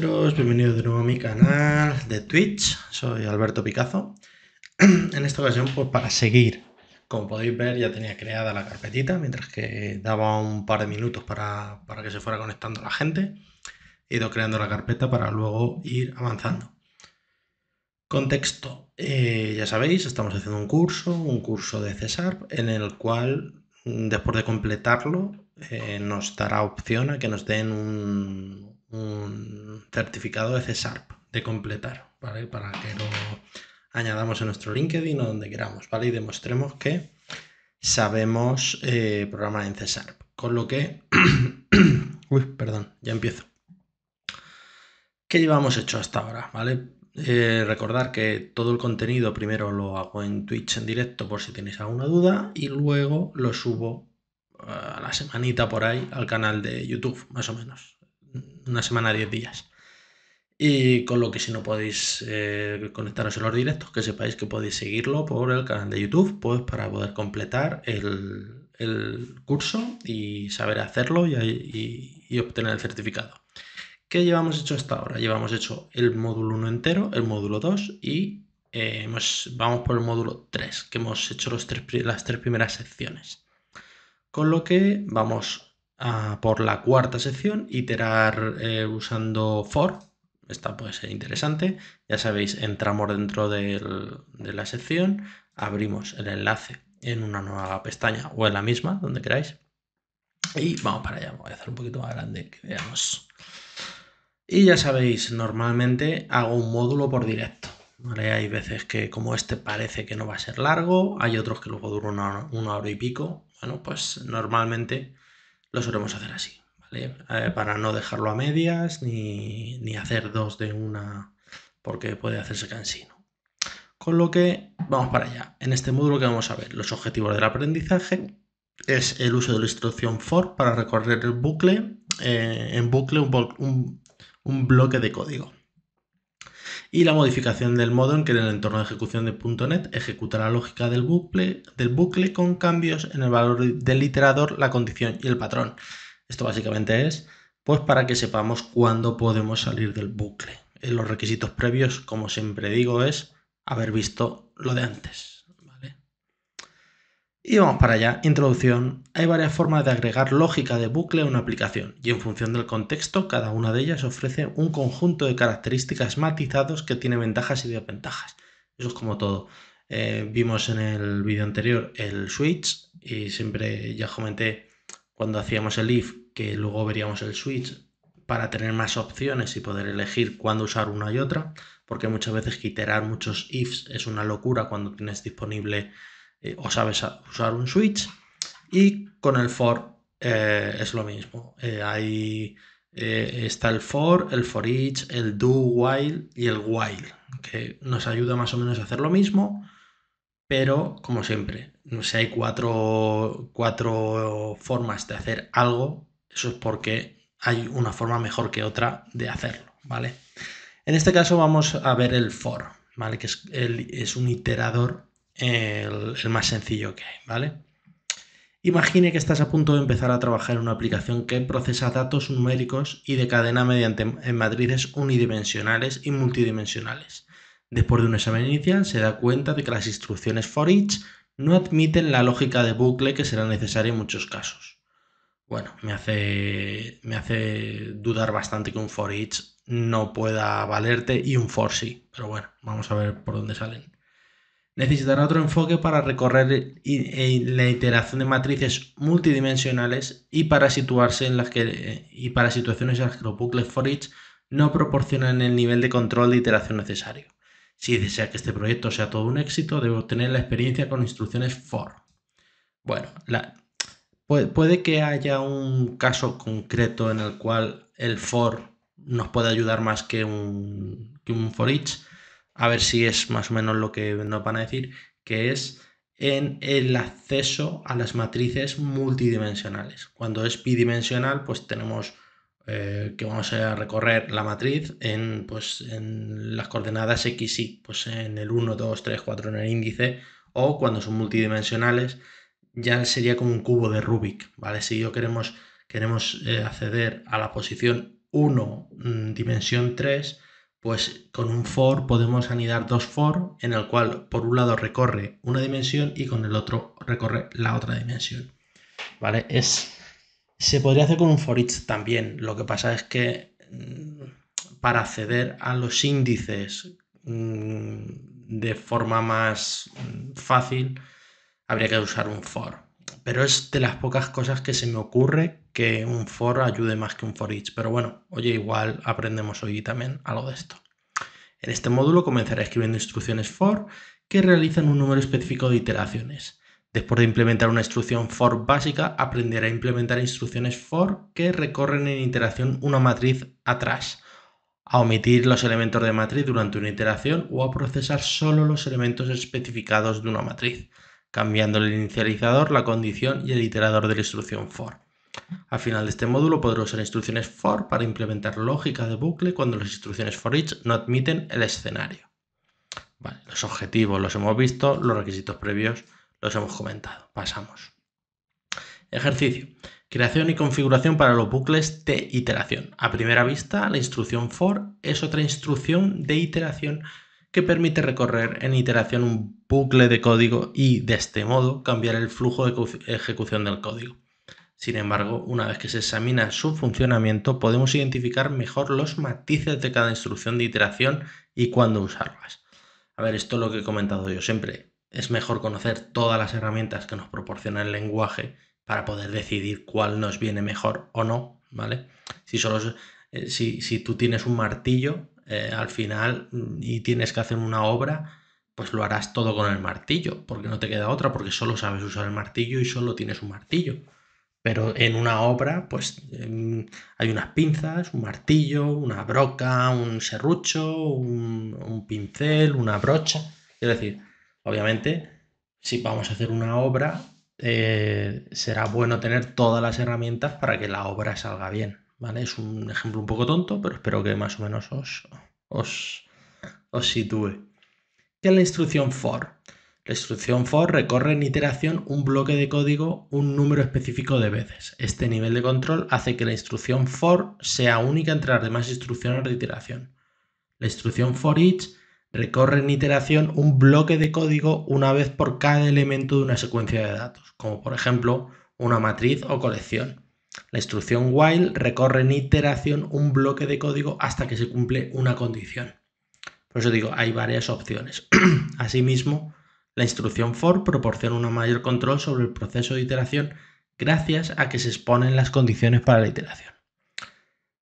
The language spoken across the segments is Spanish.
bienvenidos de nuevo a mi canal de Twitch, soy Alberto Picazo. En esta ocasión, pues para seguir, como podéis ver, ya tenía creada la carpetita, mientras que daba un par de minutos para, que se fuera conectando la gente. He ido creando la carpeta para luego ir avanzando. Contexto, eh, ya sabéis, estamos haciendo un curso, un curso de César, en el cual, después de completarlo, eh, nos dará opción a que nos den un, un certificado de CSARP de completar, ¿vale? Para que lo añadamos en nuestro LinkedIn o donde queramos, ¿vale? Y demostremos que sabemos eh, programar en CSARP. Con lo que... Uy, perdón, ya empiezo. ¿Qué llevamos hecho hasta ahora? ¿Vale? Eh, recordar que todo el contenido primero lo hago en Twitch en directo por si tenéis alguna duda y luego lo subo eh, a la semanita por ahí al canal de YouTube, más o menos una semana, 10 días. Y con lo que si no podéis eh, conectaros en los directos, que sepáis que podéis seguirlo por el canal de YouTube, pues para poder completar el, curso y saber hacerlo y, obtener el certificado. ¿Qué llevamos hecho hasta ahora? Llevamos hecho el módulo 1 entero, el módulo 2 y eh, vamos por el módulo 3, que hemos hecho los tres, las tres primeras secciones. Con lo que vamos por la cuarta sección, iterar eh, usando for. Esta puede ser interesante. Ya sabéis, entramos dentro de la sección, abrimos el enlace en una nueva pestaña o en la misma, donde queráis. Y vamos para allá. Voy a hacer un poquito más grande que veamos. Y ya sabéis, normalmente hago un módulo por directo. Hay veces que como este parece que no va a ser largo, hay otros que luego duran una, una hora y pico. Bueno, pues normalmente lo solemos hacer así, ¿vale? Eh, para no dejarlo a medias ni, hacer dos de una porque puede hacerse cansino. Con lo que vamos para allá. En este módulo que vamos a ver los objetivos del aprendizaje es el uso de la instrucción for para recorrer el bucle, eh, en bucle un, un, bloque de código. Y la modificación del modo en que en el entorno de ejecución de .NET ejecuta la lógica del bucle, del bucle con cambios en el valor del iterador, la condición y el patrón. Esto básicamente es pues para que sepamos cuándo podemos salir del bucle. En los requisitos previos, como siempre digo, es haber visto lo de antes. Y vamos para allá. Introducción. Hay varias formas de agregar lógica de bucle a una aplicación y en función del contexto, cada una de ellas ofrece un conjunto de características matizados que tiene ventajas y desventajas. Eso es como todo. Eh, vimos en el vídeo anterior el switch y siempre ya comenté cuando hacíamos el if que luego veríamos el switch para tener más opciones y poder elegir cuándo usar una y otra, porque muchas veces iterar muchos ifs es una locura cuando tienes disponible eh, o sabes usar un switch. Y con el for eh, es lo mismo. Eh, ahí está el for, el for each, el do while y el while, que nos ayuda más o menos a hacer lo mismo, pero como siempre, si hay cuatro, cuatro formas de hacer algo, eso es porque hay una forma mejor que otra de hacerlo, ¿vale? En este caso vamos a ver el for, ¿vale? Que es, es un iterador el, más sencillo que hay, ¿vale? Imagine que estás a punto de empezar a trabajar en una aplicación que procesa datos numéricos y de cadena mediante matrices unidimensionales y multidimensionales. Después de un examen inicial se da cuenta de que las instrucciones for each no admiten la lógica de bucle que será necesaria en muchos casos. Bueno, me hace, me hace dudar bastante que un for each no pueda valerte y un for sí, pero bueno, vamos a ver por dónde salen necesitará otro enfoque para recorrer la iteración de matrices multidimensionales y para situarse en las que y para situaciones en las que los bucles for each no proporcionan el nivel de control de iteración necesario. Si desea que este proyecto sea todo un éxito, debe obtener la experiencia con instrucciones for. Bueno, puede, que haya un caso concreto en el cual el for nos puede ayudar más que un, que un for each, a ver si es más o menos lo que nos van a decir, que es en el acceso a las matrices multidimensionales. Cuando es bidimensional, pues tenemos eh, que vamos a recorrer la matriz en, pues, en las coordenadas x, y, pues en el 1, 2, 3, 4 en el índice, o cuando son multidimensionales, ya sería como un cubo de Rubik, ¿vale? Si yo queremos, queremos eh, acceder a la posición 1 mm, dimensión 3, pues con un for podemos anidar dos for en el cual por un lado recorre una dimensión y con el otro recorre la otra dimensión. ¿Vale? Es, se podría hacer con un for each también. Lo que pasa es que mm, para acceder a los índices mm, de forma más fácil habría que usar un for pero es de las pocas cosas que se me ocurre que un for ayude más que un for each. Pero bueno, oye, igual aprendemos hoy también algo de esto. En este módulo comenzaré escribiendo instrucciones for que realizan un número específico de iteraciones. Después de implementar una instrucción for básica, aprenderé a implementar instrucciones for que recorren en iteración una matriz atrás, a omitir los elementos de matriz durante una iteración o a procesar solo los elementos especificados de una matriz cambiando el inicializador, la condición y el iterador de la instrucción for. Al final de este módulo podré usar instrucciones for para implementar lógica de bucle cuando las instrucciones for each no admiten el escenario. los objetivos los hemos visto, los requisitos previos los hemos comentado. Pasamos. Ejercicio. Creación y configuración para los bucles de iteración. A primera vista, la instrucción for es otra instrucción de iteración que permite recorrer en iteración un bucle de código y de este modo cambiar el flujo de ejecución del código. Sin embargo, una vez que se examina su funcionamiento, podemos identificar mejor los matices de cada instrucción de iteración y cuándo usarlas. A ver, esto es lo que he comentado yo siempre. Es mejor conocer todas las herramientas que nos proporciona el lenguaje para poder decidir cuál nos viene mejor o no, ¿vale? Si solo eh, si, si tú tienes un martillo, eh, al final mm, y tienes que hacer una obra, pues lo harás todo con el martillo, porque no te queda otra, porque solo sabes usar el martillo y solo tienes un martillo. Pero en una obra, pues em, hay unas pinzas, un martillo, una broca, un serrucho, un, pincel, una brocha. Es decir, obviamente, si vamos a hacer una obra, eh, será bueno tener todas las herramientas para que la obra salga bien. Es un ejemplo un poco tonto, pero espero que más o menos os, os, os sitúe. ¿Qué es la instrucción for? La instrucción for recorre en iteración un bloque de código un número específico de veces. Este nivel de control hace que la instrucción for sea única entre las demás instrucciones de iteración. La instrucción for each recorre en iteración un bloque de código una vez por cada elemento de una secuencia de datos, como por ejemplo una matriz o colección. La instrucción while recorre en iteración un bloque de código hasta que se cumple una condición. Por eso digo, hay varias opciones. Asimismo, la instrucción for proporciona un mayor control sobre el proceso de iteración gracias a que se exponen las condiciones para la iteración.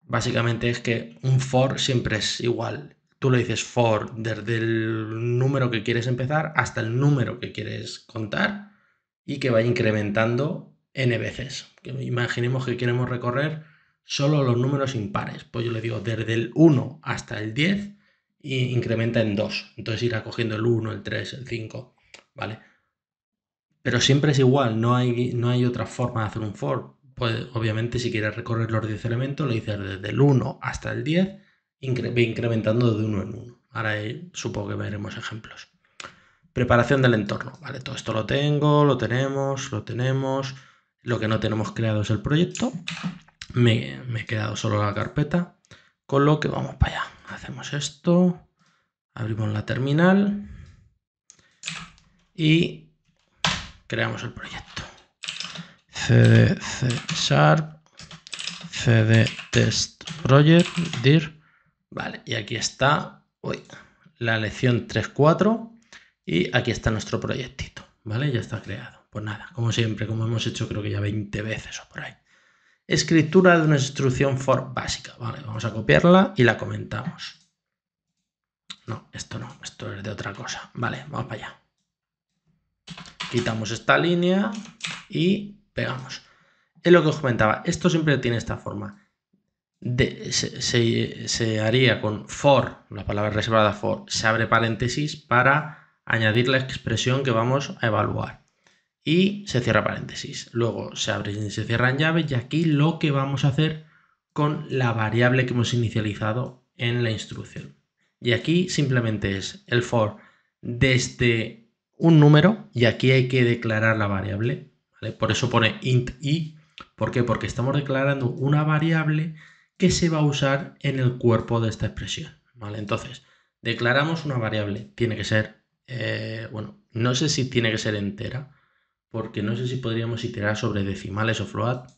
Básicamente es que un for siempre es igual. Tú le dices for desde el número que quieres empezar hasta el número que quieres contar y que vaya incrementando n veces. imaginemos que queremos recorrer solo los números impares. Pues yo le digo desde el 1 hasta el 10 e incrementa en 2. Entonces irá cogiendo el 1, el 3, el 5. ¿Vale? Pero siempre es igual, no hay, no hay otra forma de hacer un for. Pues obviamente si quieres recorrer los 10 elementos, lo dices desde el 1 hasta el 10, incrementando de 1 en 1. Ahora supongo que veremos ejemplos. Preparación del entorno. Vale, todo esto lo tengo, lo tenemos, lo tenemos. Lo que no tenemos creado es el proyecto. Me, he quedado solo la carpeta. Con lo que vamos para allá. Hacemos esto. Abrimos la terminal. Y creamos el proyecto. cd c sharp cd test project dir. Vale, y aquí está uy, la lección 3.4 y aquí está nuestro proyectito. Vale, ya está creado. Pues nada, como siempre, como hemos hecho creo que ya 20 veces o por ahí. Escritura de una instrucción for básica. Vale, vamos a copiarla y la comentamos. No, esto no, esto es de otra cosa. Vale, vamos para allá. Quitamos esta línea y pegamos. Es lo que os comentaba, esto siempre tiene esta forma. se, se, haría con for, la palabra reservada for, se abre paréntesis para añadir la expresión que vamos a evaluar y se cierra paréntesis. Luego se abre y se cierran llaves y aquí lo que vamos a hacer con la variable que hemos inicializado en la instrucción. Y aquí simplemente es el for desde un número y aquí hay que declarar la variable. Por eso pone int i. ¿Por qué? Porque estamos declarando una variable que se va a usar en el cuerpo de esta expresión. ¿vale? Entonces, declaramos una variable, tiene que ser, eh, bueno, no sé si tiene que ser entera, porque no sé si podríamos iterar sobre decimales o float,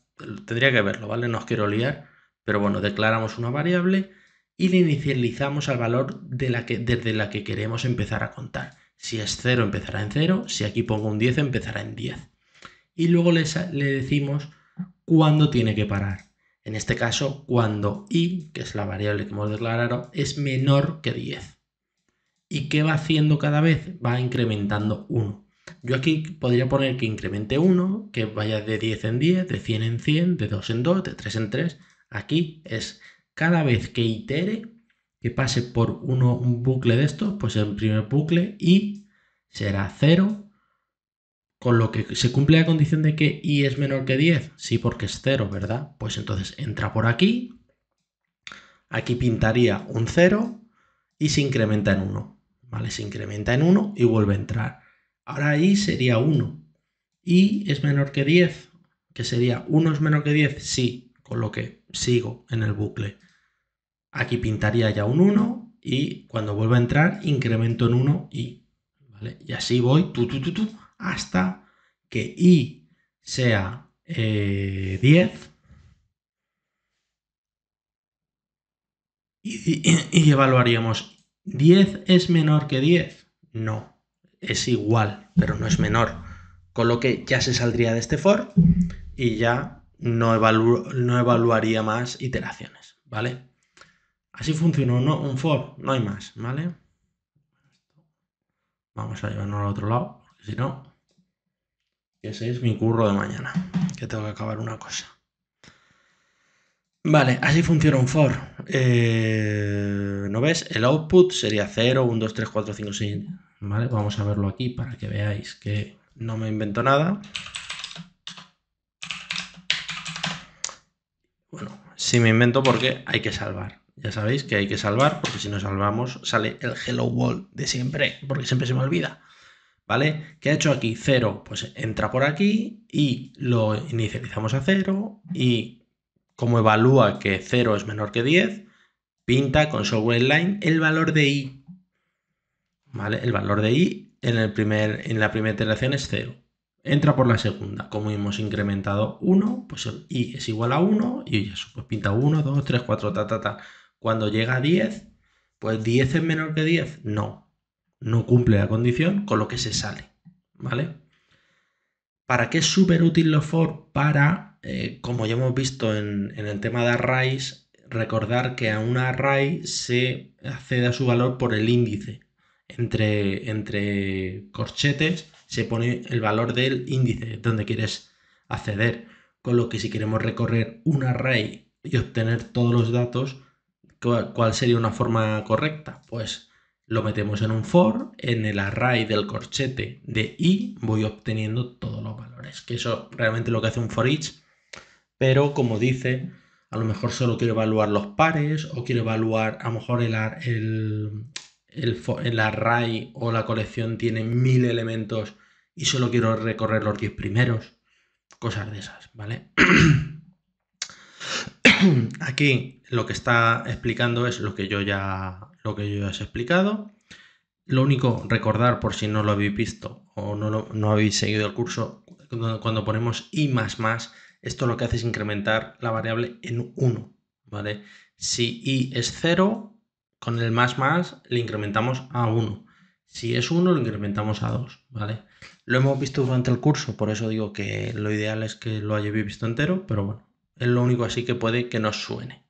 tendría que verlo, ¿vale? No os quiero liar, pero bueno, declaramos una variable y le inicializamos al valor de la que, desde la que queremos empezar a contar. Si es 0 empezará en 0, si aquí pongo un 10 empezará en 10. Y luego le, le decimos cuándo tiene que parar. En este caso, cuando i, que es la variable que hemos declarado, es menor que 10. ¿Y qué va haciendo cada vez? Va incrementando 1. Yo aquí podría poner que incremente 1, que vaya de 10 en 10, de 100 en 100, de 2 en 2, de 3 en 3. Aquí es cada vez que itere, que pase por uno, un bucle de estos, pues el primer bucle i será 0, con lo que se cumple la condición de que i es menor que 10. Sí, porque es 0, ¿verdad? Pues entonces entra por aquí, aquí pintaría un 0 y se incrementa en 1. ¿Vale? Se incrementa en 1 y vuelve a entrar. Ahora i sería 1. i es menor que 10, que sería 1 es menor que 10, sí, con lo que sigo en el bucle. Aquí pintaría ya un 1 y cuando vuelva a entrar incremento en 1 y, ¿vale? Y así voy tu, tu, tu, hasta que i sea 10 eh, y, y evaluaríamos 10 es menor que 10. No, es igual, pero no es menor. Con lo que ya se saldría de este for y ya no, no evaluaría más iteraciones, ¿vale? Así funcionó un for, no hay más, ¿vale? Vamos a llevarnos al otro lado, porque si no, ese es mi curro de mañana, que tengo que acabar una cosa. Vale, así funciona un for. Eh, ¿No ves? El output sería 0, 1, 2, 3, 4, 5, 6. ¿Vale? Vamos a verlo aquí para que veáis que no me invento nada. Bueno, sí me invento porque hay que salvar. Ya sabéis que hay que salvar porque si no salvamos sale el hello world de siempre, porque siempre se me olvida. ¿Vale? ¿Qué ha hecho aquí? 0, pues entra por aquí y lo inicializamos a 0 y como evalúa que 0 es menor que 10, pinta con software line el valor de i. ¿Vale? El valor de i en, el primer, en la primera iteración es 0. Entra por la segunda. Como hemos incrementado 1, pues el i es igual a 1 y eso, pues pinta 1, 2, 3, 4, ta, ta, ta. Cuando llega a 10, pues 10 es menor que 10. No, no cumple la condición, con lo que se sale. ¿Vale? ¿Para qué es súper útil los for? Para eh, como ya hemos visto en, el tema de arrays, recordar que a un array se accede a su valor por el índice. Entre, entre corchetes se pone el valor del índice donde quieres acceder. Con lo que si queremos recorrer un array y obtener todos los datos, ¿cuál sería una forma correcta? Pues lo metemos en un for, en el array del corchete de i voy obteniendo todos los valores. Que eso realmente lo que hace un for each pero como dice, a lo mejor solo quiero evaluar los pares o quiero evaluar, a lo mejor el, el, array o la colección tiene mil elementos y solo quiero recorrer los 10 primeros, cosas de esas, ¿vale? Aquí lo que está explicando es lo que yo ya, lo que yo os he explicado. Lo único, recordar por si no lo habéis visto o no, no habéis seguido el curso, cuando ponemos i más más, esto lo que hace es incrementar la variable en 1, ¿vale? Si i es 0, con el más más le incrementamos a 1. Si es 1, lo incrementamos a 2, ¿vale? Lo hemos visto durante el curso, por eso digo que lo ideal es que lo hayáis visto entero, pero bueno, es lo único así que puede que nos suene.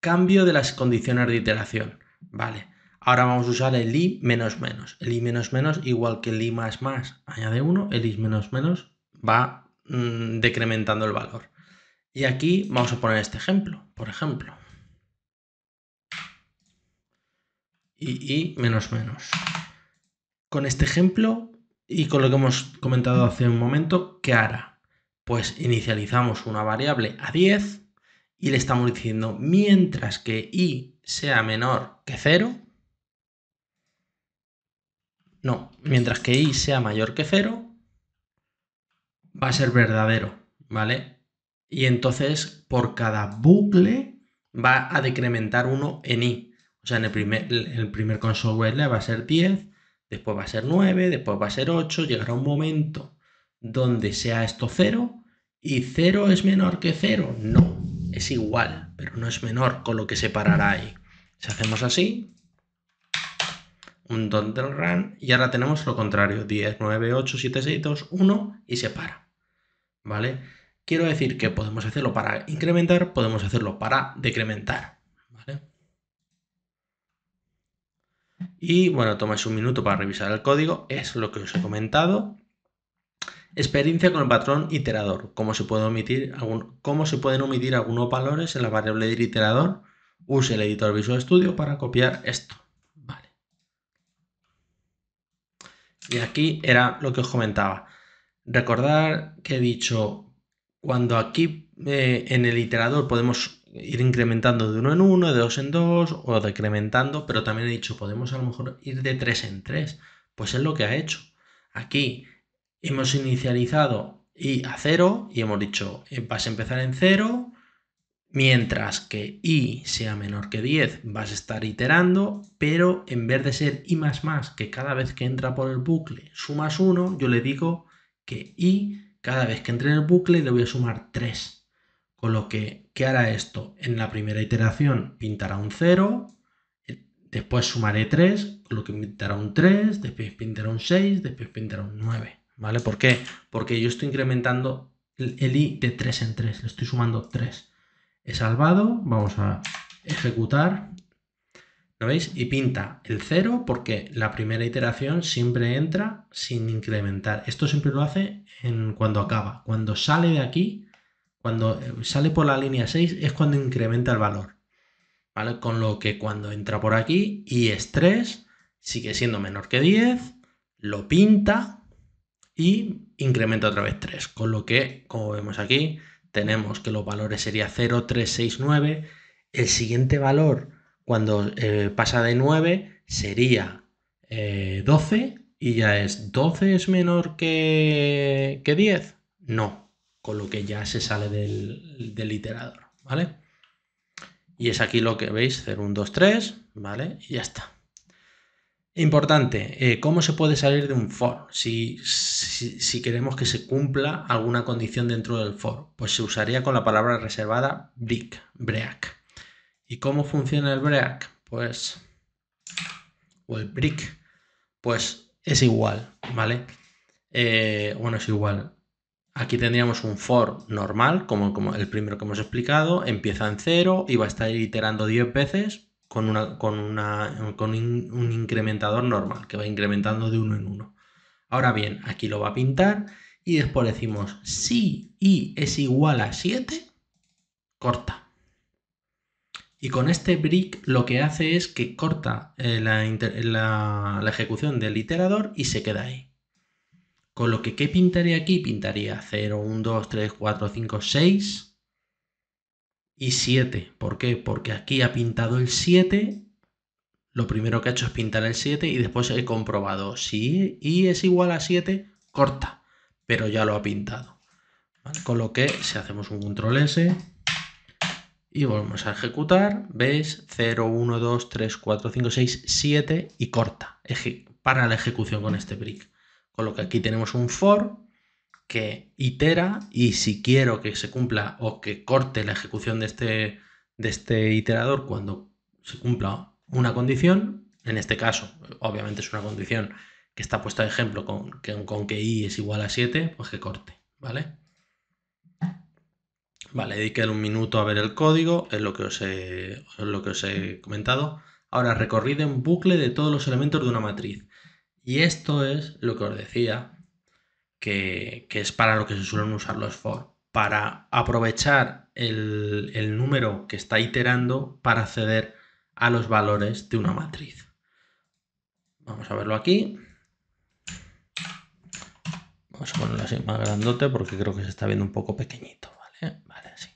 Cambio de las condiciones de iteración, ¿vale? Ahora vamos a usar el i menos menos. El i menos menos, igual que el i más más añade 1, el i menos menos va Mm, decrementando el valor. Y aquí vamos a poner este ejemplo, por ejemplo. Y, menos menos. Con este ejemplo y con lo que hemos comentado hace un momento, ¿qué hará? Pues inicializamos una variable a 10 y le estamos diciendo mientras que i sea menor que 0, no, mientras que i sea mayor que 0, va a ser verdadero, ¿vale? Y entonces por cada bucle va a decrementar 1 en i. O sea, en el primer, el primer console while va a ser 10, después va a ser 9, después va a ser 8, llegará un momento donde sea esto 0 y 0 es menor que 0. No, es igual, pero no es menor, con lo que separará ahí. Si hacemos así, un dot del run y ahora tenemos lo contrario, 10, 9, 8, 7, 6, 2, 1 y se para. ¿Vale? Quiero decir que podemos hacerlo para incrementar, podemos hacerlo para decrementar. Y bueno, tomáis un minuto para revisar el código, es lo que os he comentado. Experiencia con el patrón iterador. ¿Cómo se, puede omitir cómo se pueden omitir algunos valores en la variable del iterador? Use el editor Visual Studio para copiar esto. Vale. Y aquí era lo que os comentaba. Recordar que he dicho, cuando aquí eh, en el iterador podemos ir incrementando de uno en uno, de dos en dos o decrementando, pero también he dicho, podemos a lo mejor ir de tres en tres. Pues es lo que ha hecho. Aquí hemos inicializado i a cero y hemos dicho, eh, vas a empezar en cero, mientras que i sea menor que 10 vas a estar iterando, pero en vez de ser i más más, que cada vez que entra por el bucle sumas 1, yo le digo que i cada vez que entre en el bucle le voy a sumar 3. Con lo que, ¿qué hará esto? En la primera iteración pintará un 0, eh, después sumaré 3, con lo que pintará un 3, después pintará un 6, después pintará un 9. ¿Vale? ¿Por qué? Porque yo estoy incrementando el, i de 3 en 3, le estoy sumando 3. He salvado, vamos a ejecutar, ¿lo veis? Y pinta el 0 porque la primera iteración siempre entra sin incrementar. Esto siempre lo hace en, cuando acaba. Cuando sale de aquí, cuando eh, sale por la línea 6 es cuando incrementa el valor. ¿Vale? Con lo que cuando entra por aquí y es 3, sigue siendo menor que 10, lo pinta y incrementa otra vez 3. Con lo que, como vemos aquí, tenemos que los valores serían 0, 3, 6, 9. El siguiente valor, cuando eh, pasa de 9, sería 12 eh, y ya es 12 es menor que, que 10. No, con lo que ya se sale del, iterador, ¿vale? Y es aquí lo que veis, 0, 1, 2, 3, ¿vale? Y ya está. Importante, eh, ¿cómo se puede salir de un for? Si, si, queremos que se cumpla alguna condición dentro del for, pues se usaría con la palabra reservada break, break. ¿Y cómo funciona el break? Pues, o el break, pues es igual, ¿vale? Eh, bueno, es igual. Aquí tendríamos un for normal, como, el primero que hemos explicado, empieza en 0 y va a estar iterando 10 veces con, un incrementador normal, que va incrementando de uno en uno. Ahora bien, aquí lo va a pintar y después decimos si i es igual a 7, corta. Y con este break lo que hace es que corta eh, la, la ejecución del iterador y se queda ahí. Con lo que, ¿qué pintaría aquí? Pintaría 0, 1, 2, 3, 4, 5, 6 y 7. ¿Por qué? Porque aquí ha pintado el 7. Lo primero que ha hecho es pintar el 7 y después he comprobado si i es igual a 7, corta, pero ya lo ha pintado. Con lo que si hacemos un control S y volvemos a ejecutar, ¿ves? 0, 1, 2, 3, 4, 5, 6, 7 y corta. para la ejecución con este brick. Con lo que aquí tenemos un for que itera y si quiero que se cumpla o que corte la ejecución de este, de este iterador cuando se cumpla una condición, en este caso obviamente es una condición que está puesta de ejemplo con que, i es igual a 7, pues que corte, ¿vale? Vale, dediqué un minuto a ver el código, es lo que os he, lo que os he comentado. Ahora, recorrido en bucle de todos los elementos de una matriz. Y esto es lo que os decía, que, es para lo que se suelen usar los for, para aprovechar el, número que está iterando para acceder a los valores de una matriz. Vamos a verlo aquí. Vamos a ponerlo así más grandote porque creo que se está viendo un poco pequeñito, ¿vale? Vale, así.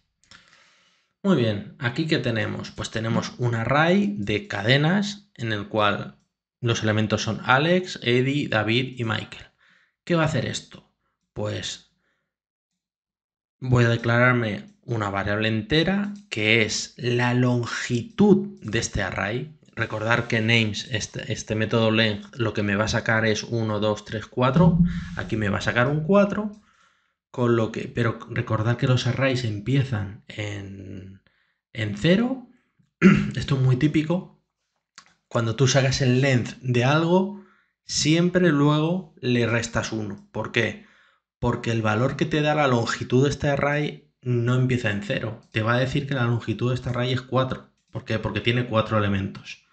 Muy bien, aquí que tenemos? Pues tenemos un array de cadenas en el cual los elementos son Alex, Eddie, David y Michael. ¿Qué va a hacer esto? Pues voy a declararme una variable entera que es la longitud de este array. Recordar que names, este, este, método length, lo que me va a sacar es 1, 2, 3, 4. Aquí me va a sacar un 4. Con lo que, pero recordar que los arrays empiezan en, en 0. Esto es muy típico. Cuando tú sacas el length de algo, siempre luego le restas 1. ¿Por qué? Porque el valor que te da la longitud de este array no empieza en 0. Te va a decir que la longitud de este array es 4. ¿Por qué? Porque tiene 4 elementos.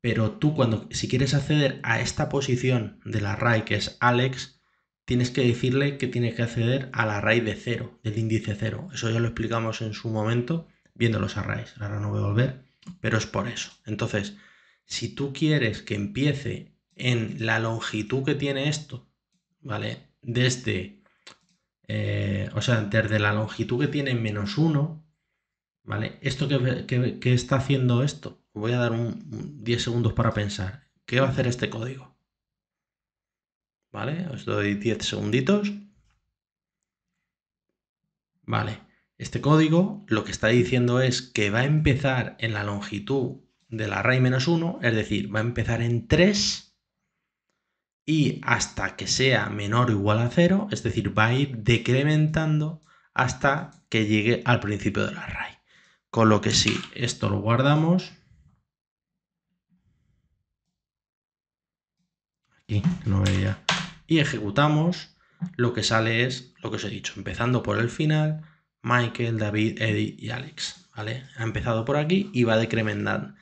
Pero tú cuando, si quieres acceder a esta posición del array que es Alex, tienes que decirle que tiene que acceder al array de 0, del índice 0. Eso ya lo explicamos en su momento viendo los arrays. Ahora no voy a volver, pero es por eso. Entonces, si tú quieres que empiece en la longitud que tiene esto, ¿vale? Desde, eh, o sea, desde la longitud que tiene menos 1, ¿vale? ¿Esto que, está haciendo esto? voy a dar un, 10 segundos para pensar. ¿Qué va a hacer este código? ¿Vale? Os doy 10 segunditos. Vale. Este código lo que está diciendo es que va a empezar en la longitud del array menos 1, es decir, va a empezar en 3 y hasta que sea menor o igual a 0, es decir, va a ir decrementando hasta que llegue al principio del array. Con lo que si esto lo guardamos, aquí no veía, y ejecutamos, lo que sale es lo que os he dicho, empezando por el final, Michael, David, Eddie y Alex. ¿vale? Ha empezado por aquí y va decrementando.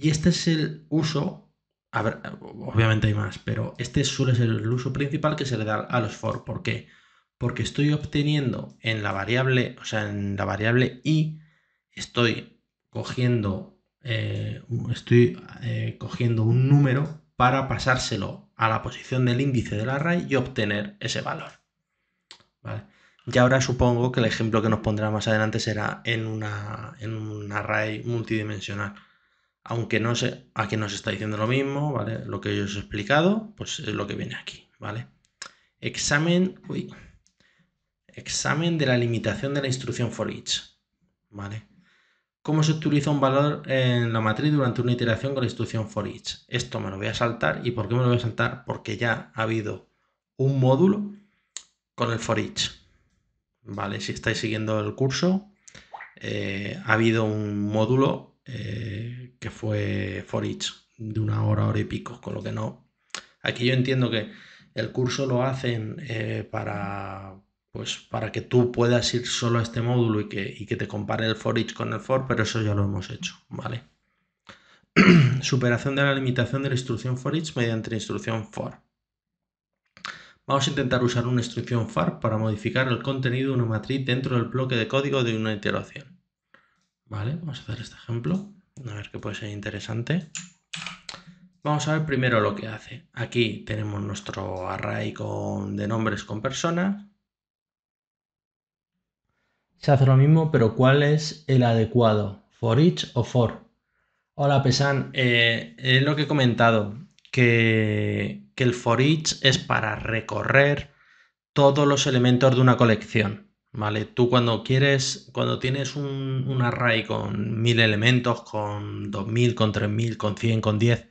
Y este es el uso, ver, obviamente hay más, pero este suele ser el uso principal que se le da a los for. ¿Por qué? Porque estoy obteniendo en la variable, o sea, en la variable i, estoy cogiendo, eh, estoy eh, cogiendo un número para pasárselo a la posición del índice del array y obtener ese valor. Y ahora supongo que el ejemplo que nos pondrá más adelante será en, una, en un array multidimensional. Aunque no sé, aquí nos está diciendo lo mismo, ¿vale? Lo que yo os he explicado, pues es lo que viene aquí, ¿vale? Examen, uy, examen de la limitación de la instrucción for each, ¿vale? ¿Cómo se utiliza un valor en la matriz durante una iteración con la instrucción for each? Esto me lo voy a saltar. ¿Y por qué me lo voy a saltar? Porque ya ha habido un módulo con el for each, ¿vale? Si estáis siguiendo el curso, eh, ha habido un módulo eh, que fue for each de una hora, hora y pico, con lo que no. Aquí yo entiendo que el curso lo hacen eh, para, pues, para que tú puedas ir solo a este módulo y que, y que te compare el for each con el for, pero eso ya lo hemos hecho, ¿vale? Superación de la limitación de la instrucción for each mediante la instrucción for. Vamos a intentar usar una instrucción FAR para modificar el contenido de una matriz dentro del bloque de código de una iteración. Vale, vamos a hacer este ejemplo, a ver qué puede ser interesante. Vamos a ver primero lo que hace. Aquí tenemos nuestro array con, de nombres con personas. Se hace lo mismo, pero ¿cuál es el adecuado? ¿For each o for? Hola, Pesan. Eh, es lo que he comentado que, el for each es para recorrer todos los elementos de una colección. ¿Vale? Tú cuando quieres, cuando tienes un, array con mil elementos, con 2000, con 3000, con 100, con 10,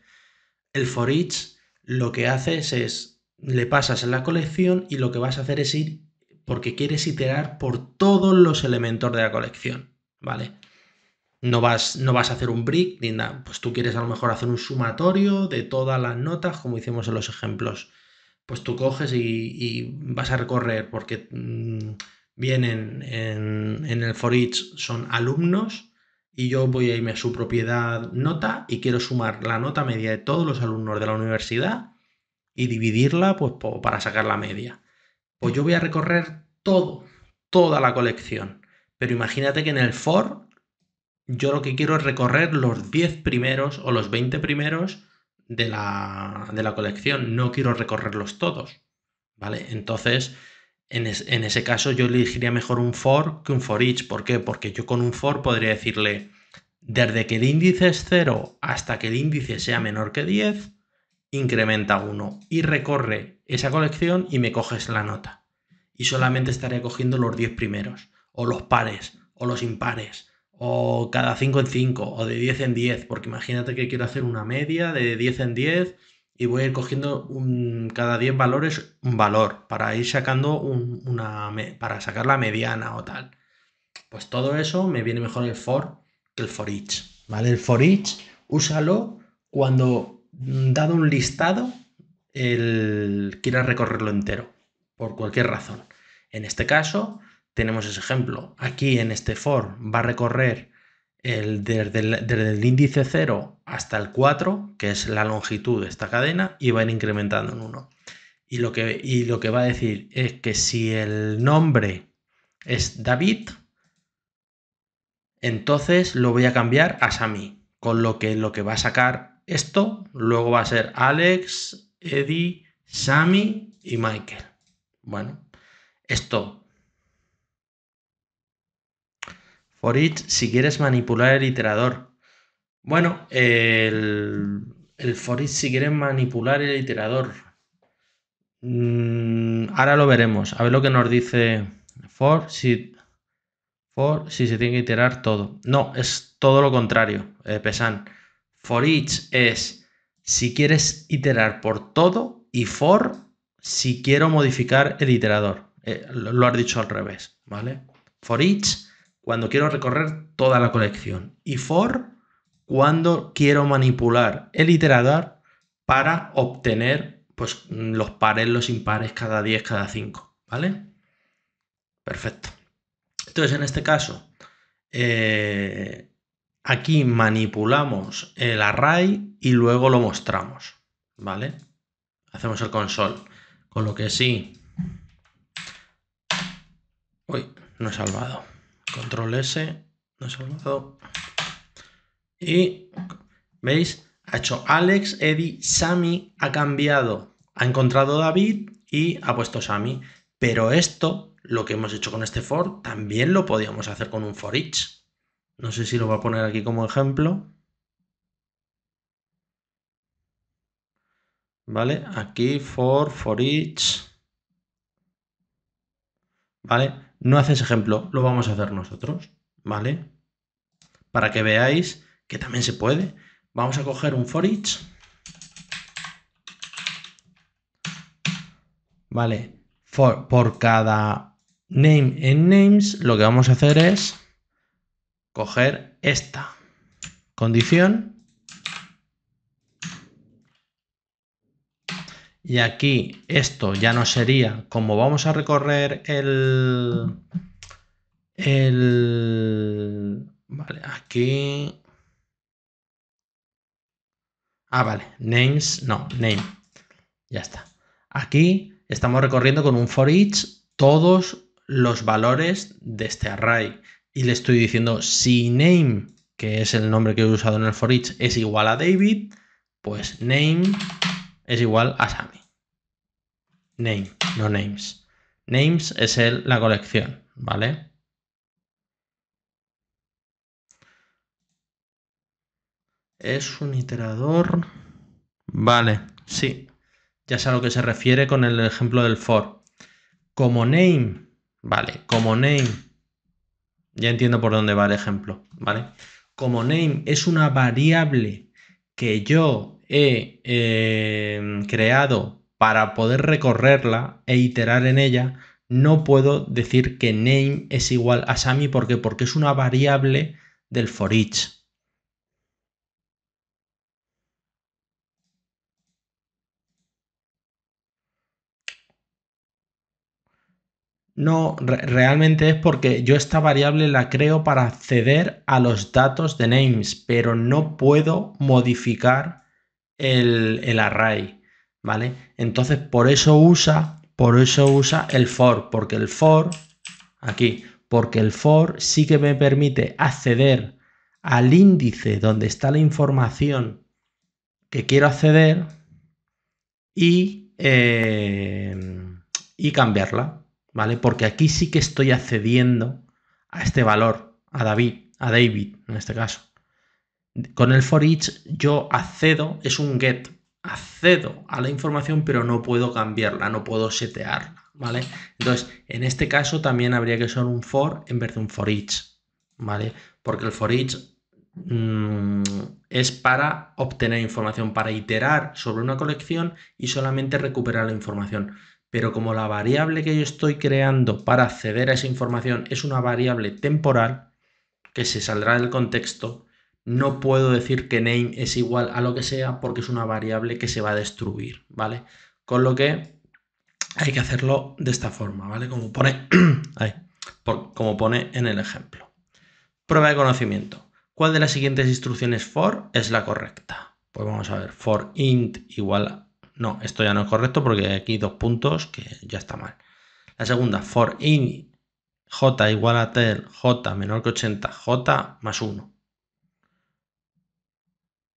el for each lo que haces es, le pasas en la colección y lo que vas a hacer es ir, porque quieres iterar por todos los elementos de la colección, ¿vale? no vas, no vas a hacer un brick ni nada. Pues tú quieres a lo mejor hacer un sumatorio de todas las notas, como hicimos en los ejemplos. Pues tú coges y, vas a recorrer, porque mm, vienen en, el for each son alumnos y yo voy a irme a su propiedad nota y quiero sumar la nota media de todos los alumnos de la universidad y dividirla pues, para sacar la media. Pues yo voy a recorrer todo, toda la colección. Pero imagínate que en el for yo lo que quiero es recorrer los 10 primeros o los 20 primeros de la, de la colección, no quiero recorrerlos todos, ¿vale? Entonces, en, en, ese caso yo elegiría mejor un for que un for each. ¿Por qué? Porque yo con un for podría decirle, desde que el índice es 0 hasta que el índice sea menor que 10, incrementa 1 y recorre esa colección y me coges la nota. Y solamente estaré cogiendo los 10 primeros o los pares, o los impares, o cada 5 en 5, o de 10 en 10, porque imagínate que quiero hacer una media de 10 en 10 y voy a ir cogiendo cada 10 valores un valor para ir sacando una, para sacar la mediana o tal. Pues todo eso me viene mejor el for que el for each, ¿vale? El for each, úsalo cuando, mm, dado un listado, el, quieras recorrerlo entero, por cualquier razón. En este caso, tenemos ese ejemplo. Aquí en este for va a recorrer el, desde, el, índice 0 hasta el 4, que es la longitud de esta cadena, y va a ir incrementando en 1. Y lo, que, y lo que va a decir es que si el nombre es David, entonces lo voy a cambiar a Sami. Con lo que lo que va a sacar esto, luego va a ser Alex, Eddie, Sami y Michael. Bueno, esto For each, si quieres manipular el iterador. Bueno, el, el for each, si quieres manipular el iterador. Mm, ahora lo veremos. A ver lo que nos dice for si, for si se tiene que iterar todo. No, es todo lo contrario, eh, Pesan. For each es si quieres iterar por todo y for si quiero modificar el iterador. Eh, lo has dicho al revés, ¿vale? For each cuando quiero recorrer toda la colección. Y for cuando quiero manipular el iterador para obtener pues, los pares, los impares cada 10, cada 5. ¿Vale? Perfecto. Entonces, en este caso, eh, aquí manipulamos el array y luego lo mostramos. ¿Vale? Hacemos el console. Con lo que sí. Uy, no he salvado. Control S, no salvado. Y, ¿veis? Ha hecho Alex, Eddie, Sammy, ha cambiado, ha encontrado David y ha puesto Sammy. Pero esto, lo que hemos hecho con este for, también lo podíamos hacer con un for each. No sé si lo voy a poner aquí como ejemplo. ¿Vale? Aquí for, for each. ¿Vale? No haces ejemplo, lo vamos a hacer nosotros, ¿vale? Para que veáis que también se puede. Vamos a coger un for each. Vale, por cada name en names, lo que vamos a hacer es coger esta condición Y aquí esto ya no sería, como vamos a recorrer el... el vale, aquí... Ah, vale, names, no, name. Ya está. Aquí estamos recorriendo con un for each todos los valores de este array. Y le estoy diciendo si name, que es el nombre que he usado en el for each, es igual a David, pues name es igual a Sammy. Name, no names. Names es el, la colección, ¿vale? Es un iterador. Vale, sí. Ya sé a lo que se refiere con el ejemplo del for. Como name, vale, como name. Ya entiendo por dónde va el ejemplo, ¿vale? Como name es una variable que yo he eh, creado para poder recorrerla e iterar en ella, no puedo decir que name es igual a Sami porque porque es una variable del for each. No, realmente es porque yo esta variable la creo para acceder a los datos de names, pero no puedo modificar el, array. ¿vale? Entonces, por eso usa, por eso usa el for, porque el for, aquí, porque el for sí que me permite acceder al índice donde está la información que quiero acceder y, eh, y cambiarla, ¿vale? Porque aquí sí que estoy accediendo a este valor, a David, a David en este caso. Con el for each yo accedo, es un get, accedo a la información, pero no puedo cambiarla, no puedo setearla, ¿vale? Entonces, en este caso también habría que usar un for en vez de un for each, ¿vale? Porque el for each mm, es para obtener información, para iterar sobre una colección y solamente recuperar la información. Pero como la variable que yo estoy creando para acceder a esa información es una variable temporal que se saldrá del contexto, no puedo decir que name es igual a lo que sea porque es una variable que se va a destruir, ¿vale? Con lo que hay que hacerlo de esta forma, ¿vale? Como pone, como pone en el ejemplo. Prueba de conocimiento. ¿Cuál de las siguientes instrucciones for es la correcta? Pues vamos a ver, for int igual a... No, esto ya no es correcto porque hay aquí dos puntos que ya está mal. La segunda, for int j igual a tel j menor que 80, j más 1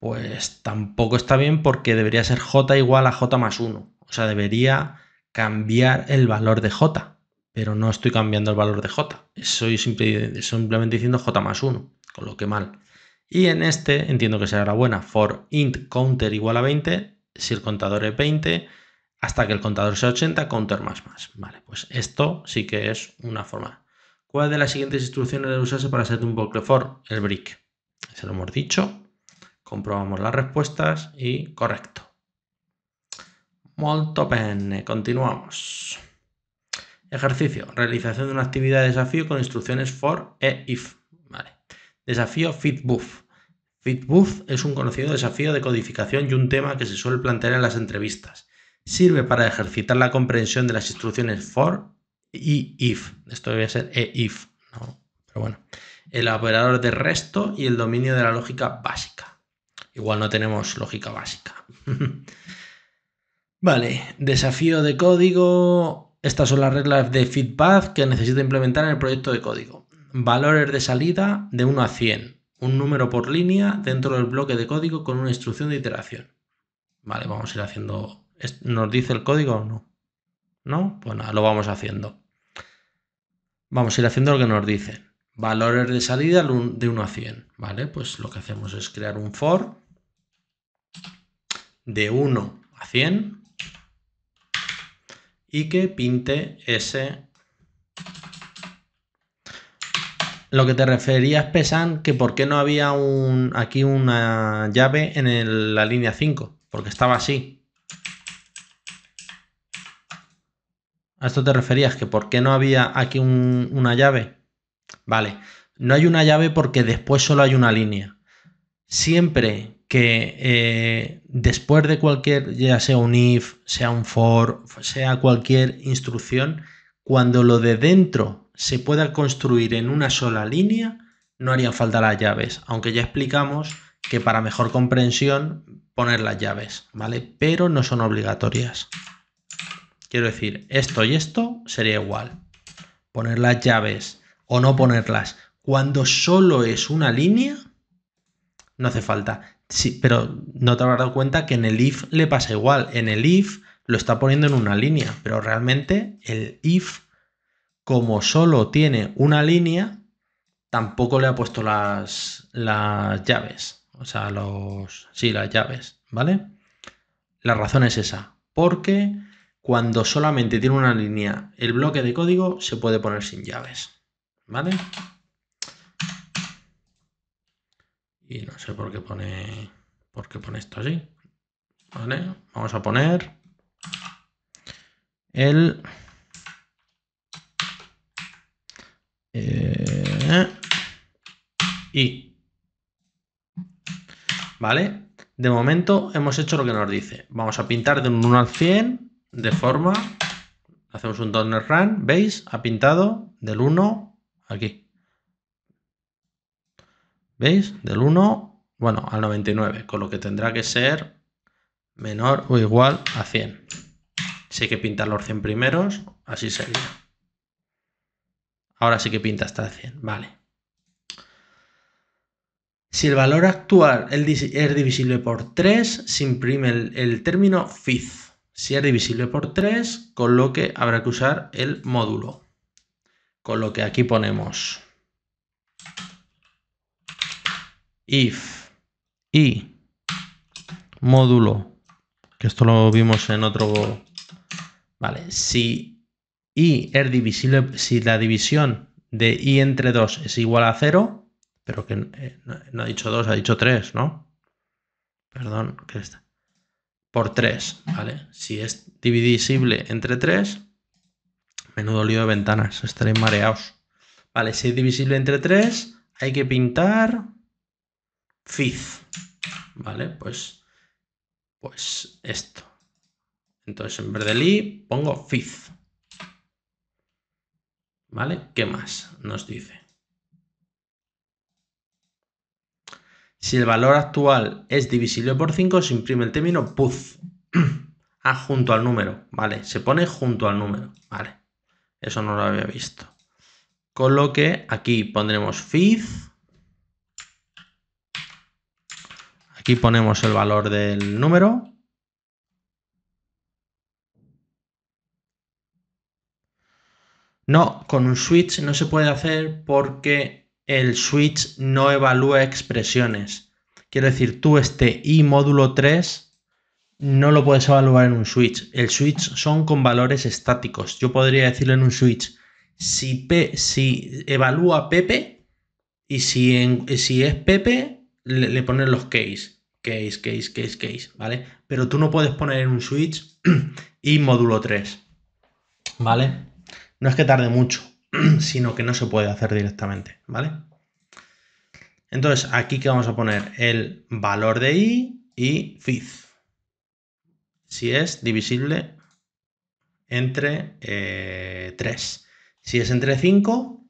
pues tampoco está bien porque debería ser j igual a j más 1. O sea, debería cambiar el valor de j, pero no estoy cambiando el valor de j. Estoy simplemente diciendo j más 1, con lo que mal. Y en este entiendo que será la buena. For int counter igual a 20, si el contador es 20, hasta que el contador sea 80, counter más más. Vale, pues esto sí que es una forma. ¿Cuál de las siguientes instrucciones debe usarse para hacer un bucle for? El brick. Se lo hemos dicho. Comprobamos las respuestas y correcto. Molto bene, continuamos. Ejercicio. Realización de una actividad de desafío con instrucciones for e if. Vale. Desafío FitBuff. FitBuff es un conocido desafío de codificación y un tema que se suele plantear en las entrevistas. Sirve para ejercitar la comprensión de las instrucciones for y if. Esto debe ser e if, Pero bueno. El operador de resto y el dominio de la lógica básica. Igual no tenemos lógica básica. vale, desafío de código. Estas son las reglas de feedback que necesito implementar en el proyecto de código. Valores de salida de 1 a 100. Un número por línea dentro del bloque de código con una instrucción de iteración. Vale, vamos a ir haciendo... ¿Nos dice el código o no? ¿No? Pues nada, lo vamos haciendo. Vamos a ir haciendo lo que nos dicen. Valores de salida de 1 a 100. Vale, pues lo que hacemos es crear un for de 1 a 100 y que pinte ese... Lo que te referías, Pesan, que por qué no había un, aquí una llave en la línea 5, porque estaba así. ¿A esto te referías? ¿Que por qué no había aquí una llave? Vale, no hay una llave porque después solo hay una línea. Siempre que eh, después de cualquier, ya sea un if, sea un for, sea cualquier instrucción, cuando lo de dentro se pueda construir en una sola línea, no harían falta las llaves, aunque ya explicamos que para mejor comprensión poner las llaves, ¿vale? Pero no son obligatorias. Quiero decir, esto y esto sería igual. Poner las llaves o no ponerlas. Cuando solo es una línea, no hace falta. Sí, pero no te habrás dado cuenta que en el if le pasa igual. En el if lo está poniendo en una línea, pero realmente el if, como solo tiene una línea, tampoco le ha puesto las, las llaves. O sea, los. Sí, las llaves, ¿vale? La razón es esa. Porque cuando solamente tiene una línea el bloque de código, se puede poner sin llaves. ¿Vale? Y no sé por qué pone, por qué pone esto así. ¿Vale? Vamos a poner el... Eh, y. ¿Vale? De momento hemos hecho lo que nos dice. Vamos a pintar de un 1 al 100 de forma... Hacemos un donner run, ¿veis? Ha pintado del 1 aquí. ¿Veis? Del 1, bueno, al 99, con lo que tendrá que ser menor o igual a 100. Si hay que pintar los 100 primeros, así sería. Ahora sí que pinta hasta el 100, vale. Si el valor actual es divisible por 3, se imprime el, el término fifth. Si es divisible por 3, con lo que habrá que usar el módulo. Con lo que aquí ponemos if y módulo, que esto lo vimos en otro... Vale, si y es divisible, si la división de i entre 2 es igual a 0, pero que eh, no, ha dicho 2, ha dicho 3, ¿no? Perdón, ¿qué está? Por 3, ¿vale? Si es divisible entre 3, menudo lío de ventanas, estaréis mareados. Vale, si es divisible entre 3, hay que pintar fifth, ¿vale? Pues, pues esto. Entonces en vez de li pongo fifth. ¿Vale? ¿Qué más nos dice? Si el valor actual es divisible por 5, se imprime el término puth. ah, junto al número. Vale, se pone junto al número. Vale, eso no lo había visto. Con lo que aquí pondremos fifth. Aquí ponemos el valor del número. No, con un switch no se puede hacer porque el switch no evalúa expresiones. Quiero decir, tú este i módulo 3 no lo puedes evaluar en un switch. El switch son con valores estáticos. Yo podría decirlo en un switch, si, P, si evalúa Pepe y si, si es Pepe, le, le los case. Case, case, case, case, ¿vale? Pero tú no puedes poner en un switch i módulo 3, ¿vale? No es que tarde mucho, sino que no se puede hacer directamente, ¿vale? Entonces, aquí que vamos a poner el valor de i y fifth. Si es divisible entre 3. Eh, si es entre 5,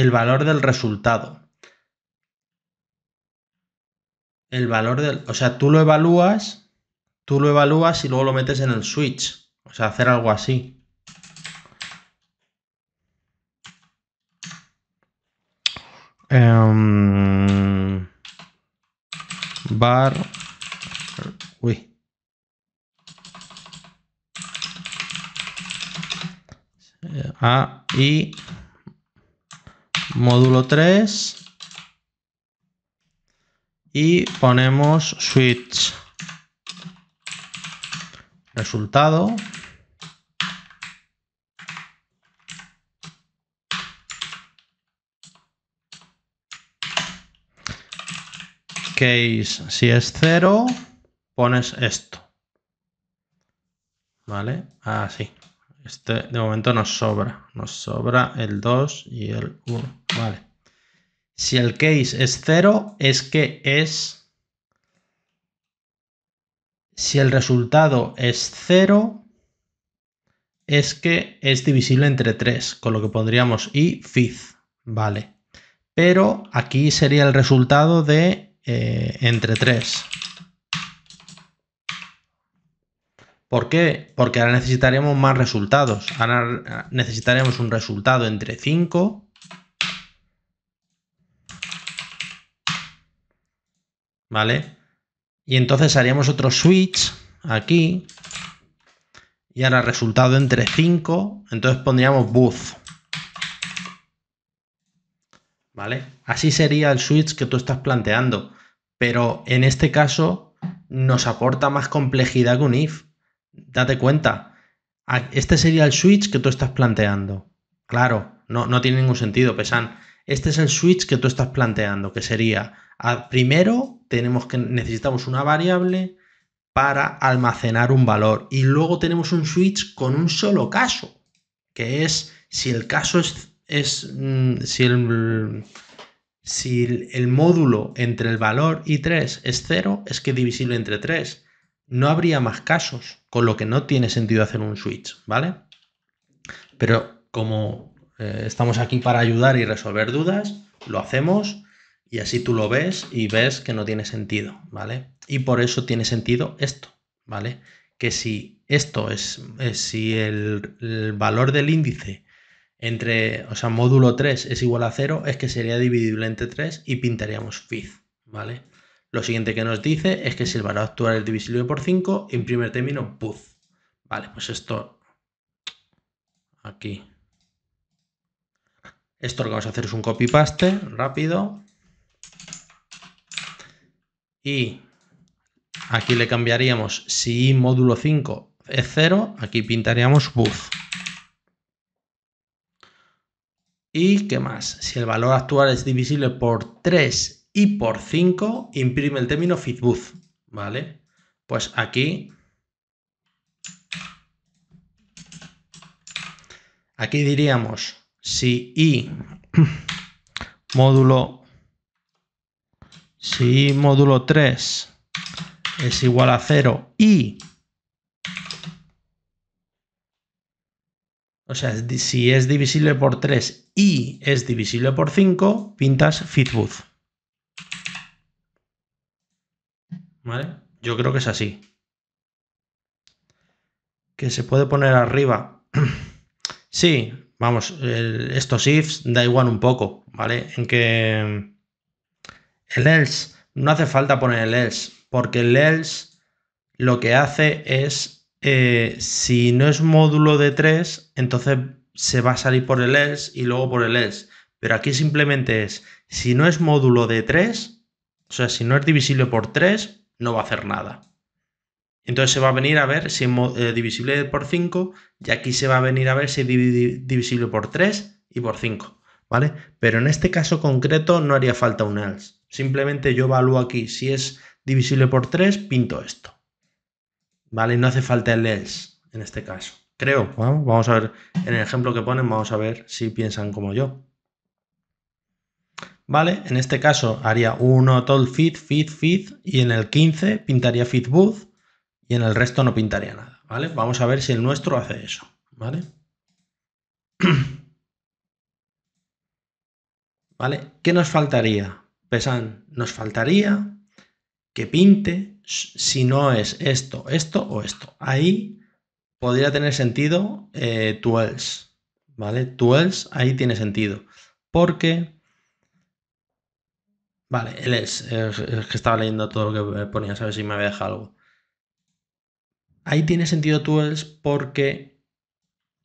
el valor del resultado. El valor del... O sea, tú lo evalúas tú lo evalúas y luego lo metes en el switch. O sea, hacer algo así. Um, bar. Uy. A módulo 3 y ponemos switch resultado. Case, si es cero, pones esto. ¿Vale? Así. Este de momento nos sobra. Nos sobra el 2 y el 1. Vale. Si el case es cero, es que es si el resultado es 0, es que es divisible entre 3, con lo que pondríamos i fifth, ¿vale? Pero aquí sería el resultado de eh, entre 3. ¿Por qué? Porque ahora necesitaremos más resultados. Ahora necesitaremos un resultado entre 5 ¿vale? Y entonces haríamos otro switch aquí. Y ahora resultado entre 5. Entonces pondríamos booth. ¿Vale? Así sería el switch que tú estás planteando. Pero en este caso nos aporta más complejidad que un if. Date cuenta. Este sería el switch que tú estás planteando. Claro, no, no tiene ningún sentido, Pesan. Este es el switch que tú estás planteando, que sería primero tenemos que necesitamos una variable para almacenar un valor y luego tenemos un switch con un solo caso, que es si el caso es, mm, si, el, si el módulo entre el valor y 3 es 0, es que divisible entre 3. No habría más casos, con lo que no tiene sentido hacer un switch, ¿vale? Pero como eh, estamos aquí para ayudar y resolver dudas, lo hacemos y así tú lo ves y ves que no tiene sentido, ¿vale? Y por eso tiene sentido esto, ¿vale? Que si esto es, si el, valor del índice entre, o sea, módulo 3 es igual a 0, es que sería dividible entre 3 y pintaríamos fifth, ¿vale? Lo siguiente que nos dice es que si el valor actual es divisible por 5, imprime el término puth. Vale, pues esto aquí. Esto lo que vamos a hacer es un copy-paste rápido y aquí le cambiaríamos si módulo 5 es 0, aquí pintaríamos booth. ¿Y qué más? Si el valor actual es divisible por 3 y por 5, imprime el término fitbooth, ¿vale? Pues aquí... Aquí diríamos si i módulo si i módulo 3 es igual a 0 y O sea, si es divisible por 3 y es divisible por 5, pintas fitbooth. ¿Vale? Yo creo que es así. Que se puede poner arriba. sí, vamos, estos ifs da igual un poco, ¿vale? En que el else, no hace falta poner el else, porque el else lo que hace es eh, si no es módulo de 3, entonces se va a salir por el else y luego por el else. Pero aquí simplemente es, si no es módulo de 3, o sea, si no es divisible por 3, no va a hacer nada. Entonces se va a venir a ver si es eh, divisible por 5 y aquí se va a venir a ver si es divisible por 3 y por 5, ¿vale? Pero en este caso concreto no haría falta un else. Simplemente yo evalúo aquí si es divisible por 3, pinto esto. ¿vale? No hace falta el else en este caso. Creo, vamos a ver, en el ejemplo que ponen, vamos a ver si piensan como yo. ¿Vale? En este caso haría uno todo fit, fit, fit, y en el 15 pintaría fit booth, y en el resto no pintaría nada, ¿vale? Vamos a ver si el nuestro hace eso, ¿vale? ¿Vale? ¿Qué nos faltaría? Pesan, nos faltaría que pinte si no es esto, esto o esto. Ahí podría tener sentido eh, tu else, ¿vale? Tu else ahí tiene sentido. Porque, vale, el else, es que estaba leyendo todo lo que ponía, a ver si me había dejado algo. Ahí tiene sentido tu else porque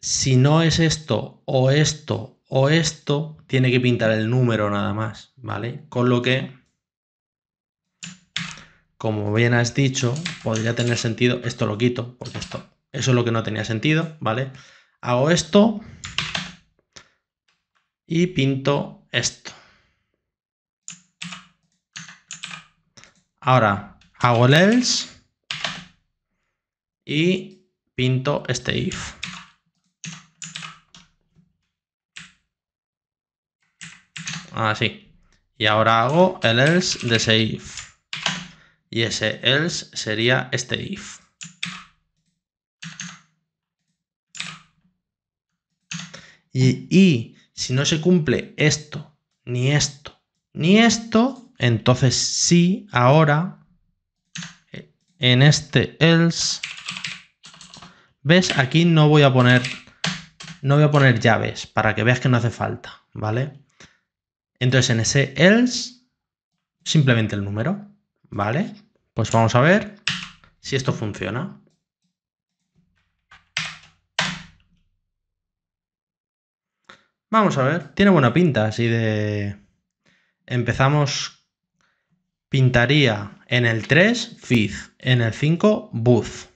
si no es esto o esto o esto, tiene que pintar el número nada más, ¿vale? Con lo que como bien has dicho, podría tener sentido, esto lo quito, porque esto, eso es lo que no tenía sentido, ¿vale? Hago esto y pinto esto. Ahora hago el else y pinto este if. Así. Y ahora hago el else de ese if. Y ese else sería este if. Y, si no se cumple esto, ni esto, ni esto, entonces sí, ahora, en este else, ¿ves? Aquí no voy a poner, no voy a poner llaves para que veas que no hace falta, ¿vale? Entonces en ese else, simplemente el número, ¿vale? Pues vamos a ver si esto funciona. Vamos a ver, tiene buena pinta, así de... Empezamos, pintaría en el 3, fifth, en el 5, booth,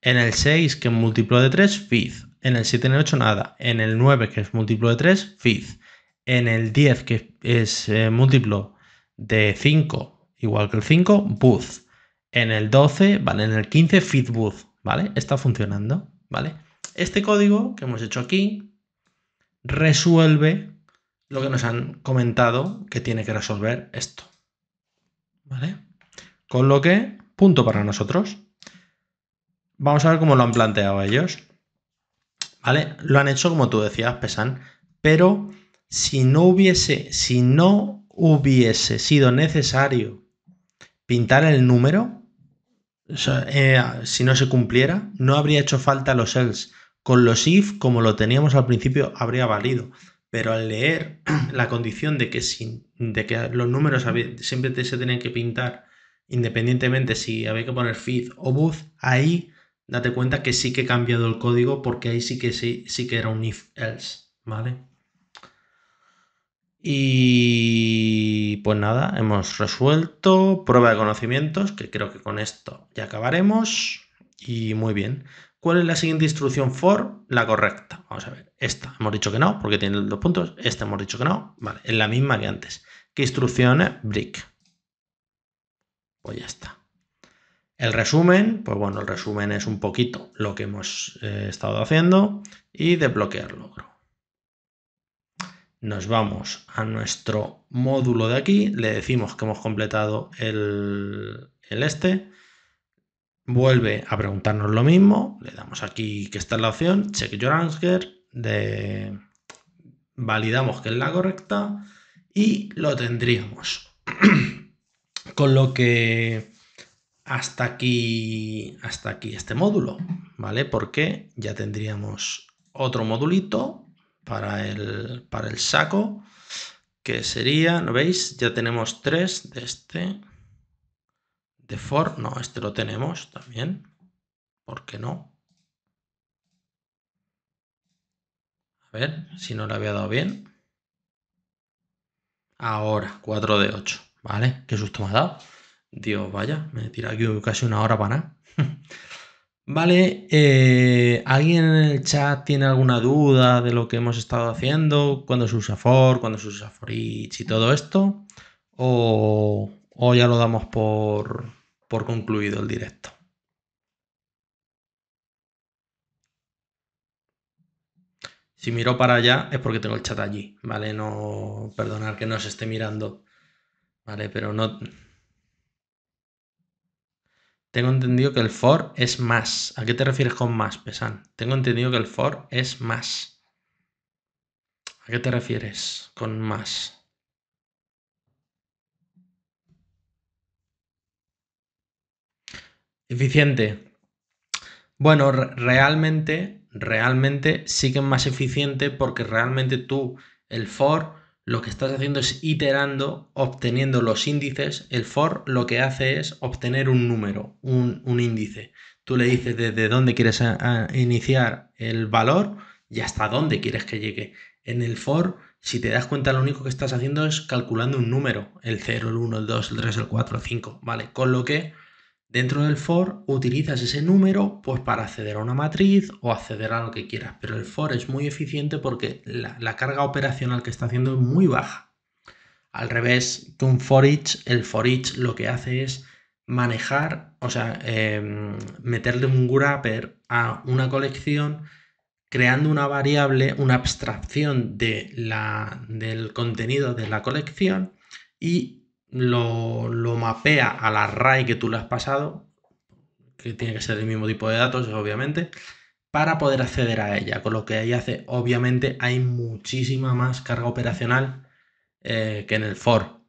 en el 6, que es múltiplo de 3, fifth, en el 7 en el 8 nada, en el 9, que es múltiplo de 3, fifth, en el 10, que es eh, múltiplo de 5, igual que el 5, booth. En el 12, vale, en el 15, fit booth, ¿vale? Está funcionando, ¿vale? Este código que hemos hecho aquí resuelve lo que nos han comentado que tiene que resolver esto, ¿vale? Con lo que, punto para nosotros. Vamos a ver cómo lo han planteado ellos. ¿Vale? Lo han hecho como tú decías, Pesan, pero si no hubiese, si no hubiese sido necesario pintar el número, eh, si no se cumpliera, no habría hecho falta los else. Con los if, como lo teníamos al principio, habría valido. Pero al leer la condición de que, de que los números siempre se tienen que pintar independientemente si había que poner feed o booth, ahí date cuenta que sí que he cambiado el código porque ahí sí que sí, sí que era un if else, ¿vale? Y pues nada, hemos resuelto prueba de conocimientos, que creo que con esto ya acabaremos. Y muy bien. ¿Cuál es la siguiente instrucción for? La correcta. Vamos a ver. Esta hemos dicho que no, porque tiene dos puntos. Esta hemos dicho que no. Vale, es la misma que antes. ¿Qué instrucción es? Brick. Pues ya está. El resumen, pues bueno, el resumen es un poquito lo que hemos eh, estado haciendo y desbloquear logro. Nos vamos a nuestro módulo de aquí, le decimos que hemos completado el, este, vuelve a preguntarnos lo mismo, le damos aquí que está en la opción, check your answer, de... validamos que es la correcta y lo tendríamos. Con lo que hasta aquí, hasta aquí este módulo, ¿vale? Porque ya tendríamos otro modulito para el, para el saco, que sería, ¿no veis? Ya tenemos tres de este, de for, no, este lo tenemos también. ¿Por qué no? A ver si no le había dado bien. Ahora, 4 de 8, ¿vale? Qué susto me ha dado. Dios, vaya, me tira aquí casi una hora para nada. vale, eh, ¿alguien en el chat tiene alguna duda de lo que hemos estado haciendo? ¿Cuándo se usa for? ¿Cuándo se usa for each y todo esto? ¿O, o ya lo damos por, por concluido el directo. Si miro para allá es porque tengo el chat allí, ¿vale? No, perdonar que no se esté mirando, ¿vale? Pero no... Tengo entendido que el for es más. ¿A qué te refieres con más, Pesan? Tengo entendido que el for es más. ¿A qué te refieres con más? Eficiente. Bueno, realmente, realmente sí que es más eficiente porque realmente tú, el for, lo que estás haciendo es iterando, obteniendo los índices. El for lo que hace es obtener un número, un, índice. Tú le dices desde dónde quieres iniciar el valor y hasta dónde quieres que llegue. En el for, si te das cuenta, lo único que estás haciendo es calculando un número, el 0, el 1, el 2, el 3, el 4, el 5, ¿vale? Con lo que Dentro del for utilizas ese número pues para acceder a una matriz o acceder a lo que quieras, pero el for es muy eficiente porque la, carga operacional que está haciendo es muy baja. Al revés que un for each, el for each lo que hace es manejar, o sea, em, meterle un wrapper a una colección creando una variable, una abstracción de la, del contenido de la colección y lo, mapea al array que tú le has pasado, que tiene que ser el mismo tipo de datos, obviamente, para poder acceder a ella. Con lo que ahí hace, obviamente, hay muchísima más carga operacional eh, que en el for.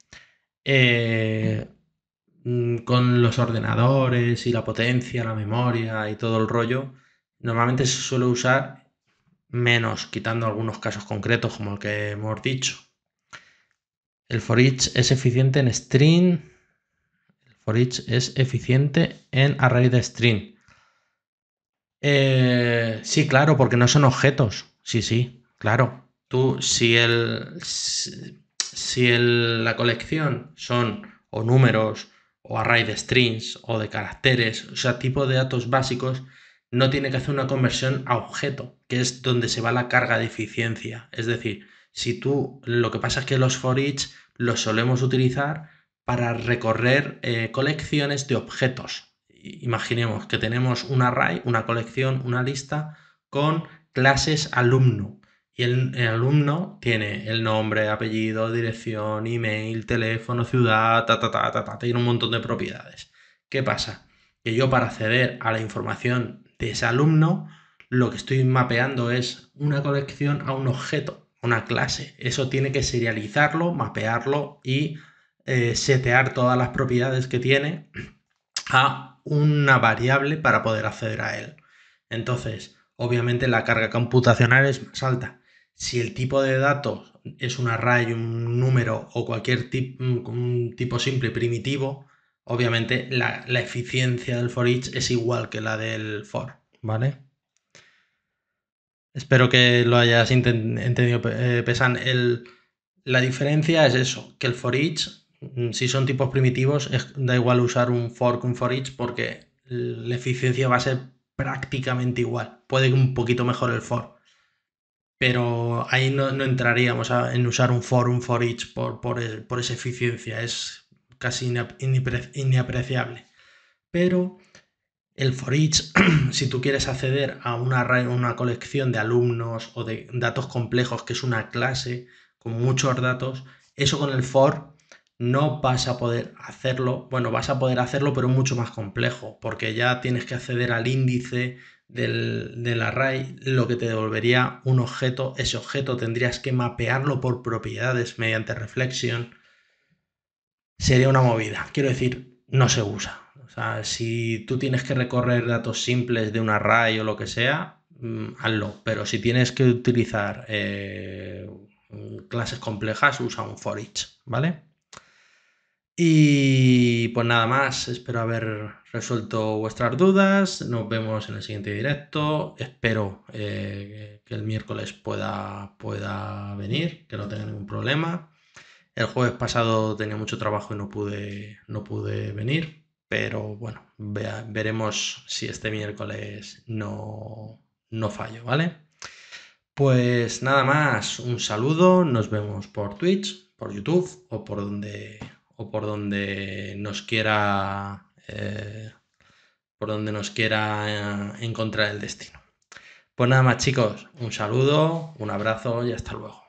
Eh, mm, con los ordenadores y la potencia, la memoria y todo el rollo, normalmente se suele usar menos, quitando algunos casos concretos como el que hemos dicho. El for each es eficiente en string. El for each es eficiente en array de string. Eh, sí, claro, porque no son objetos. Sí, sí, claro. Tú, si el. Si, el, la colección son o números o array de strings o de caracteres, o sea, tipo de datos básicos, no tiene que hacer una conversión a objeto, que es donde se va la carga de eficiencia. Es decir, si tú, lo que pasa es que los for each los solemos utilizar para recorrer eh, colecciones de objetos. Imaginemos que tenemos un array, una colección, una lista con clases alumno. Y el, alumno tiene el nombre, apellido, dirección, email, teléfono, ciudad, ta, ta, ta, ta, ta, tiene un montón de propiedades. ¿Qué pasa? Que yo para acceder a la información de ese alumno, lo que estoy mapeando es una colección a un objeto una clase. Eso tiene que serializarlo, mapearlo y eh, setear todas las propiedades que tiene a una variable para poder acceder a él. Entonces, obviamente la carga computacional es más alta. Si el tipo de datos es un array, un número o cualquier tipo simple primitivo, obviamente la, la eficiencia del for each es igual que la del for, ¿vale? Espero que lo hayas entendido, eh, Pesan. El, La diferencia es eso, que el for each, mm, si son tipos primitivos, da igual usar un for que un for each porque la eficiencia va a ser prácticamente igual. Puede que un poquito mejor el for. Pero ahí no, entraríamos en usar un for, un for each por, por, por esa eficiencia. Es casi inapreciable. Pero el for each, si tú quieres acceder a una, una colección de alumnos o de datos complejos, que es una clase con muchos datos, eso con el for no vas a poder hacerlo. Bueno, vas a poder hacerlo, pero mucho más complejo, porque ya tienes que acceder al índice del, del, array, lo que te devolvería un objeto. Ese objeto tendrías que mapearlo por propiedades mediante reflexión. Sería una movida. Quiero decir, no se usa. Si tú tienes que recorrer datos simples de un array o lo que sea, mm, hazlo. Pero si tienes que utilizar eh, clases complejas, usa un for each, ¿vale? Y pues nada más, espero haber resuelto vuestras dudas. Nos vemos en el siguiente directo. Espero eh, que el miércoles pueda, pueda venir, que no tenga ningún problema. El jueves pasado tenía mucho trabajo y no pude, no pude venir, pero bueno, veremos si este miércoles no, no fallo, ¿vale? Pues nada más, un saludo, nos vemos por Twitch, por YouTube o por donde, o por donde nos quiera eh, por donde nos quiera eh, encontrar el destino. Pues nada más chicos, un saludo, un abrazo y hasta luego.